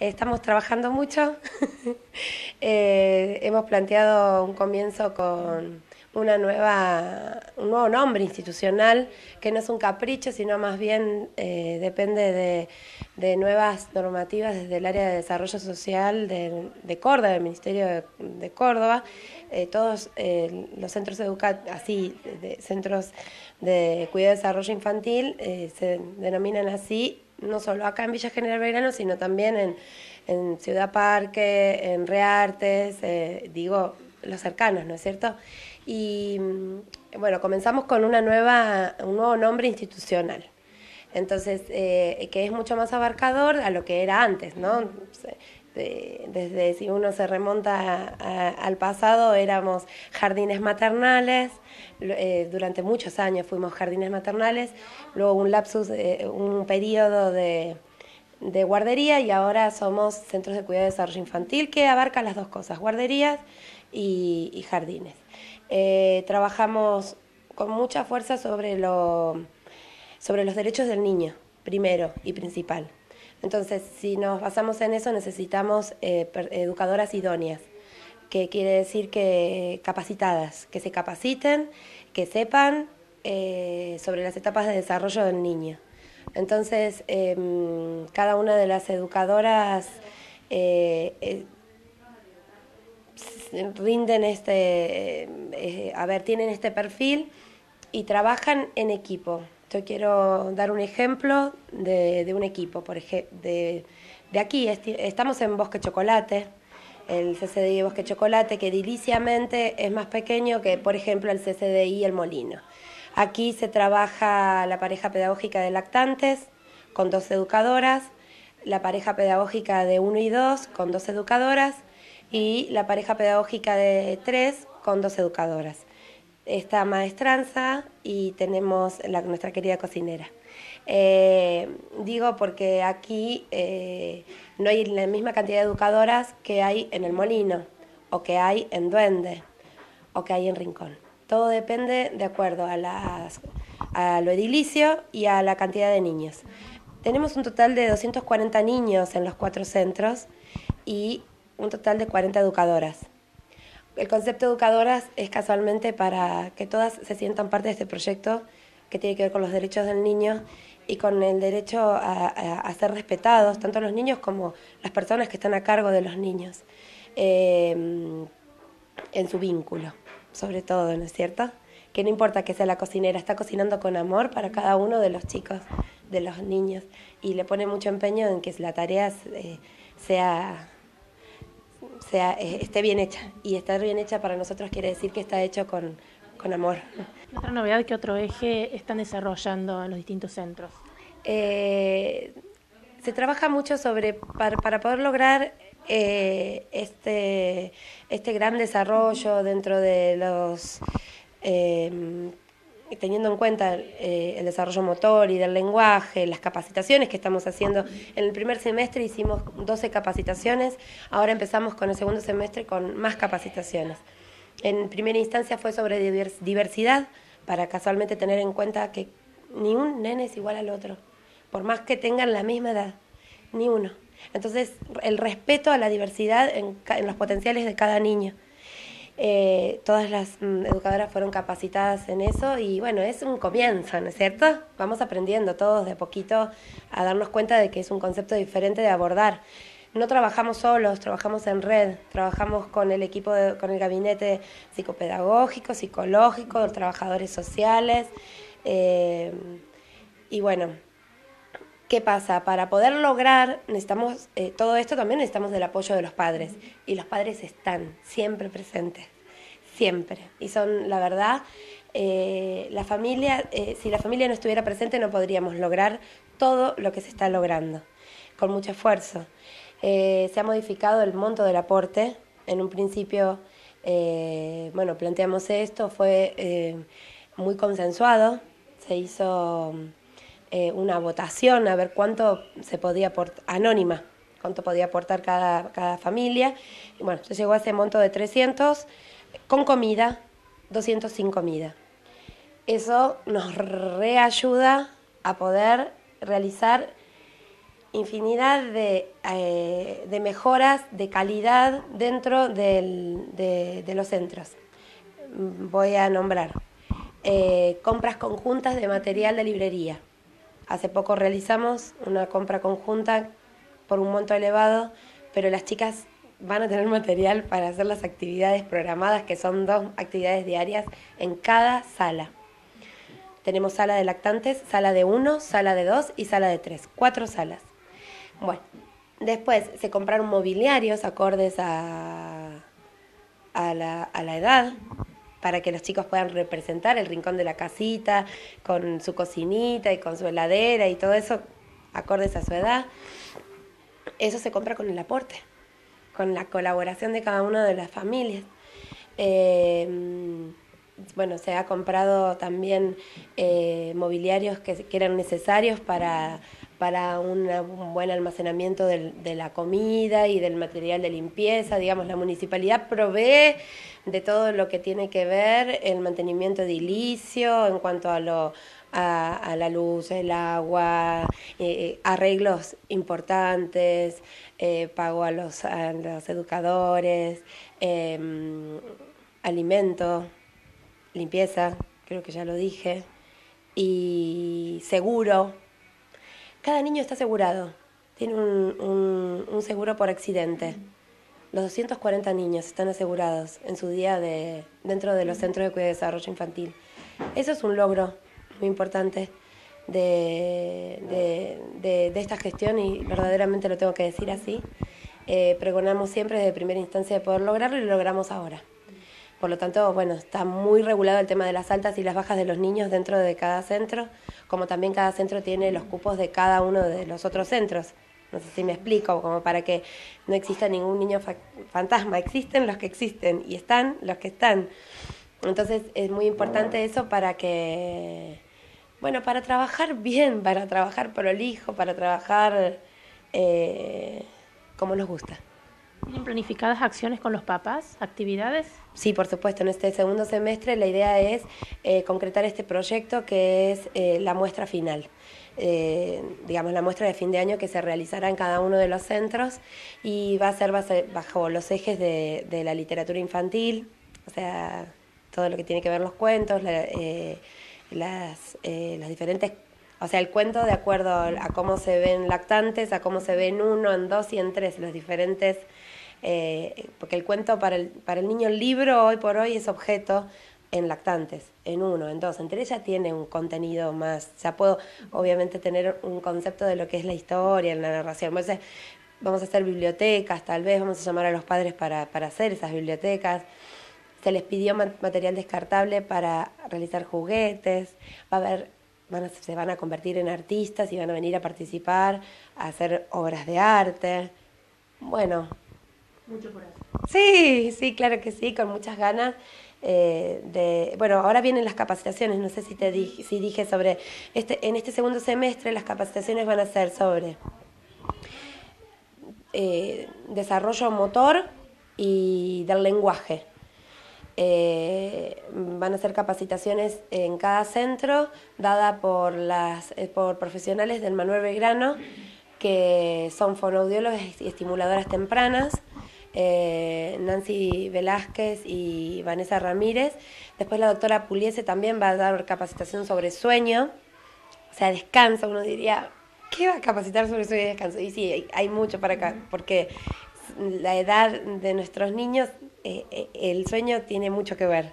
Estamos trabajando mucho. Eh, hemos planteado un comienzo con una nueva, un nuevo nombre institucional que no es un capricho, sino más bien eh, depende de, nuevas normativas desde el área de desarrollo social de, Córdoba, del Ministerio de, Córdoba. Eh, todos los centros educativos, así, de, centros de cuidado y desarrollo infantil, se denominan así no solo acá en Villa General Belgrano, sino también en, Ciudad Parque, en Reartes, eh, digo, los cercanos, ¿no es cierto? Y mm, bueno, comenzamos con una nueva, un nuevo nombre institucional. Entonces, eh, que es mucho más abarcador a lo que era antes, ¿no? Desde si uno se remonta al pasado, éramos jardines maternales, eh, durante muchos años fuimos jardines maternales, luego un lapsus, un periodo de, guardería y ahora somos centros de cuidado y desarrollo infantil que abarca las dos cosas, guarderías y, jardines. Eh, trabajamos con mucha fuerza sobre los derechos del niño, primero y principal. Entonces, si nos basamos en eso, necesitamos eh, educadoras idóneas, que quiere decir que capacitadas, que se capaciten, que sepan eh, sobre las etapas de desarrollo del niño. Entonces, em, cada una de las educadoras eh, rinden este, a ver, tienen este perfil y trabajan en equipo. Yo quiero dar un ejemplo de, un equipo, por ejemplo, de, aquí. estamos en Bosque Chocolate, el CCDI Bosque Chocolate, que ediliciamente es más pequeño que, por ejemplo, el CCDI El Molino. Aquí se trabaja la pareja pedagógica de lactantes con dos educadoras, la pareja pedagógica de 1 y 2 con dos educadoras y la pareja pedagógica de 3 con dos educadoras esta maestranza y tenemos la, nuestra querida cocinera. Eh, digo porque aquí eh, no hay la misma cantidad de educadoras que hay en el molino, o que hay en Duende, o que hay en Rincón. Todo depende de acuerdo a, las, a lo edilicio y a la cantidad de niños. Tenemos un total de 240 niños en los cuatro centros y un total de 40 educadoras el concepto de educadoras es casualmente para que todas se sientan parte de este proyecto que tiene que ver con los derechos del niño y con el derecho a, ser respetados, tanto los niños como las personas que están a cargo de los niños, em, en su vínculo, sobre todo, ¿no es cierto? Que no importa que sea la cocinera, está cocinando con amor para cada uno de los chicos, de los niños, y le pone mucho empeño en que la tarea eh, sea sea, eh, esté bien hecha. Y estar bien hecha para nosotros quiere decir que está hecho con, amor. ¿Otra novedad que otro eje están desarrollando en los distintos centros? Eh, se trabaja mucho sobre, para, poder lograr eh, este, este gran desarrollo dentro de los teniendo en cuenta eh, el desarrollo motor y del lenguaje, las capacitaciones que estamos haciendo. En el primer semestre hicimos 12 capacitaciones, ahora empezamos con el segundo semestre con más capacitaciones. En primera instancia fue sobre diversidad, para casualmente tener en cuenta que ni un nene es igual al otro, por más que tengan la misma edad, ni uno. Entonces, el respeto a la diversidad en los potenciales de cada niño. Eh, todas las mm, educadoras fueron capacitadas en eso y bueno, es un comienzo, ¿no es cierto? Vamos aprendiendo todos de a poquito a darnos cuenta de que es un concepto diferente de abordar. No trabajamos solos, trabajamos en red, trabajamos con el equipo, con el gabinete psicopedagógico, psicológico, trabajadores sociales. Eh, y bueno, ¿qué pasa? Para poder lograr, necesitamos, eh, todo esto también necesitamos del apoyo de los padres. Y los padres están siempre presentes, siempre. Y son, la verdad, eh, la familia, eh, si la familia no estuviera presente no podríamos lograr todo lo que se está logrando, con mucho esfuerzo. se ha modificado el monto del aporte. En un principio, bueno, planteamos esto, fue muy consensuado, se hizo eh, una votación a ver cuánto se podía aportar, anónima, cuánto podía aportar cada, cada familia. Y bueno, se llegó a ese monto de 300 con comida, 200 sin comida. Eso nos reayuda a poder realizar infinidad de, eh, de mejoras de calidad dentro de, de los centros. Voy a nombrar eh, compras conjuntas de material de librería. Hace poco realizamos una compra conjunta por un monto elevado, pero las chicas van a tener material para hacer las actividades programadas, que son dos actividades diarias en cada sala. Tenemos sala de lactantes, sala de uno, sala de dos y sala de tres. Cuatro salas. Bueno, después se compraron mobiliarios acordes a, la, a la edad para que los chicos puedan representar el rincón de la casita con su cocinita y con su heladera y todo eso acordes a su edad. Eso se compra con el aporte, con la colaboración de cada una de las familias. Eh, bueno, se ha comprado también eh, mobiliarios que eran necesarios para, para un buen almacenamiento del- de la comida y del material de limpieza. Digamos, la municipalidad provee de todo lo que tiene que ver el mantenimiento edilicio en cuanto a lo a, la luz, el agua, eh, arreglos importantes, eh, pago a los, educadores, em, alimento, limpieza, creo que ya lo dije, y seguro. Cada niño está asegurado, tiene un, un- seguro por accidente. Los 240 niños están asegurados en su día de, dentro de los centros de cuidado y desarrollo infantil. Eso es un logro muy importante de, de- de- de esta gestión y verdaderamente lo tengo que decir así. Eh, pregonamos siempre desde primera instancia de poder lograrlo y lo logramos ahora. Por lo tanto, bueno, está muy regulado el tema de las altas y las bajas de los niños dentro de cada centro, como también cada centro tiene los cupos de cada uno de los otros centros. No sé si me explico, como para que no exista ningún niño fa- fantasma. Existen los que existen y están los que están. Entonces es muy importante eso para que, bueno, para trabajar bien, para trabajar prolijo, para trabajar eh, como nos gusta. ¿Tienen planificadas acciones con los papás, actividades? Sí, por supuesto. En este segundo semestre la idea es eh, concretar este proyecto que es eh, la muestra final. Eh, digamos, la muestra de fin de año que se realizará en cada uno de los centros y va a ser bajo los ejes de, de la literatura infantil, o sea, todo lo que tiene que ver los cuentos, la- eh, las, eh, las diferentes... O sea, el cuento de acuerdo a cómo se ven lactantes, a cómo se ven en uno, en dos y en tres, los diferentes eh, porque el cuento para el, para el niño, el libro hoy por hoy es objeto en lactantes, en uno, en dos, en tres ya tiene un contenido más, ya puedo obviamente tener un concepto de lo que es la historia, la narración. Entonces, vamos a hacer bibliotecas, tal vez vamos a llamar a los padres para, para hacer esas bibliotecas. Se les pidió ma- material descartable para realizar juguetes, va a haber, van a- se van a convertir en artistas y van a venir a participar, a hacer obras de arte. Bueno, Mucho por hacer. Sí, sí, claro que sí, con muchas ganas. eh, de, bueno, ahora vienen las capacitaciones, no sé si te dije, si dije sobre, este, en este segundo semestre las capacitaciones van a ser sobre eh, desarrollo motor y del lenguaje. Eh, van a ser capacitaciones en cada centro, dada por, las, eh, por profesionales del Manuel Belgrano, que son fonoaudiólogas y estimuladoras tempranas, eh, Nancy Velázquez y Vanessa Ramírez. Después la doctora Puliese también va a dar capacitación sobre sueño, o sea, descanso, uno diría, ¿qué va a capacitar sobre sueño y descanso? Y sí, hay, mucho para acá, porque la edad de nuestros niños, eh, el sueño tiene mucho que ver.